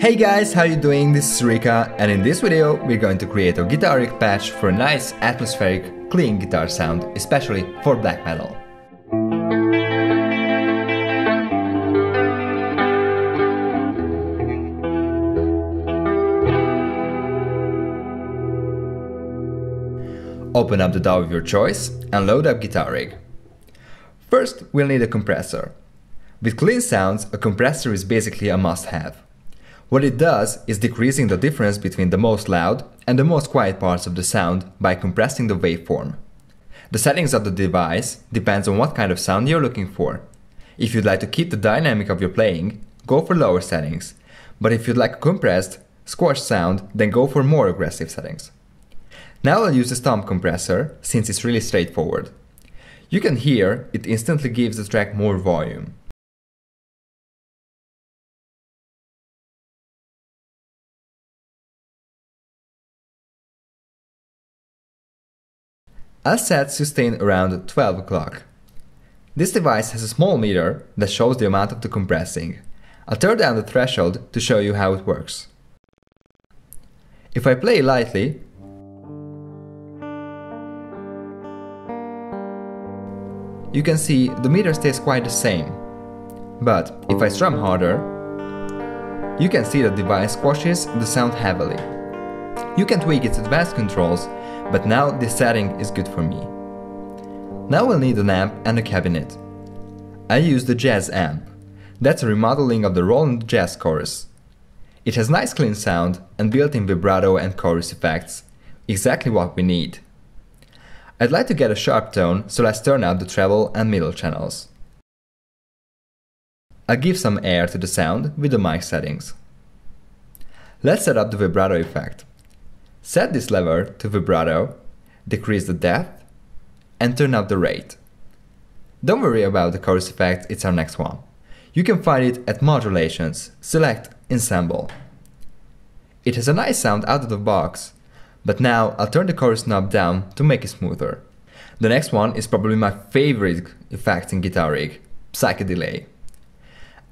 Hey guys, how you doing? This is Ryyka and in this video we're going to create a guitar rig patch for a nice atmospheric clean guitar sound, especially for black metal. Open up the DAW of your choice and load up Guitar Rig. First, we'll need a compressor. With clean sounds, a compressor is basically a must-have. What it does is decreasing the difference between the most loud and the most quiet parts of the sound by compressing the waveform. The settings of the device depends on what kind of sound you're looking for. If you'd like to keep the dynamic of your playing, go for lower settings. But if you'd like a compressed, squashed sound, then go for more aggressive settings. Now I'll use the stomp compressor, since it's really straightforward. You can hear it instantly gives the track more volume. I'll set sustain around 12 o'clock. This device has a small meter that shows the amount of the compressing. I'll turn down the threshold to show you how it works. If I play lightly, you can see the meter stays quite the same. But if I strum harder, you can see the device squashes the sound heavily. You can tweak its advanced controls, but now this setting is good for me. Now we'll need an amp and a cabinet. I use the Jazz amp. That's a remodeling of the Roland Jazz chorus. It has nice clean sound and built-in vibrato and chorus effects, exactly what we need. I'd like to get a sharp tone, so let's turn out the treble and middle channels. I'll give some air to the sound with the mic settings. Let's set up the vibrato effect. Set this lever to vibrato, decrease the depth, and turn up the rate. Don't worry about the chorus effect, it's our next one. You can find it at Modulations, select Ensemble. It has a nice sound out of the box, but now I'll turn the chorus knob down to make it smoother. The next one is probably my favorite effect in Guitar Rig, Psychedelay.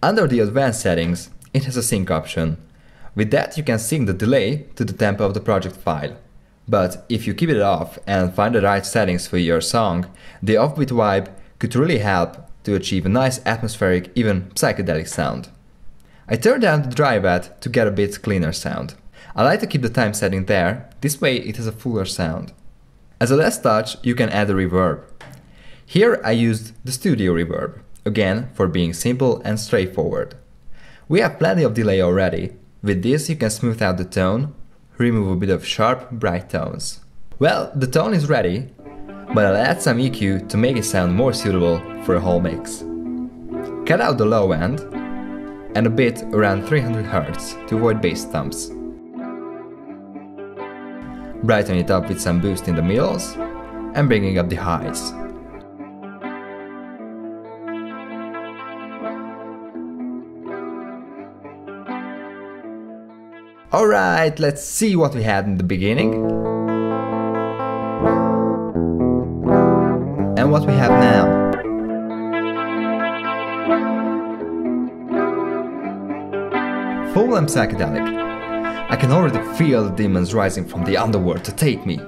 Under the advanced settings, it has a sync option. With that you can sync the delay to the tempo of the project file. But if you keep it off and find the right settings for your song, the offbeat vibe could really help to achieve a nice atmospheric, even psychedelic sound. I turned down the dry wet to get a bit cleaner sound. I like to keep the time setting there, this way it has a fuller sound. As a last touch, you can add a reverb. Here I used the studio reverb, again for being simple and straightforward. We have plenty of delay already. With this you can smooth out the tone, remove a bit of sharp, bright tones. Well, the tone is ready, but I'll add some EQ to make it sound more suitable for a whole mix. Cut out the low end and a bit around 300 Hz to avoid bass thumps. Brighten it up with some boost in the middles and bringing up the highs. Alright, let's see what we had in the beginning. And what we have now. Full and psychedelic. I can already feel the demons rising from the underworld to take me.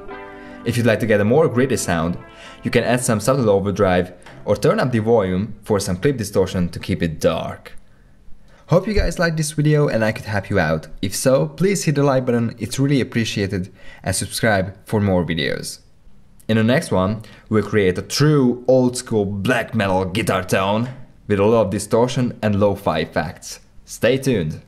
If you'd like to get a more gritty sound, you can add some subtle overdrive or turn up the volume for some clip distortion to keep it dark. Hope you guys liked this video and I could help you out. If so, please hit the like button, it's really appreciated, and subscribe for more videos. In the next one, we'll create a true old school black metal guitar tone with a lot of distortion and lo-fi effects. Stay tuned!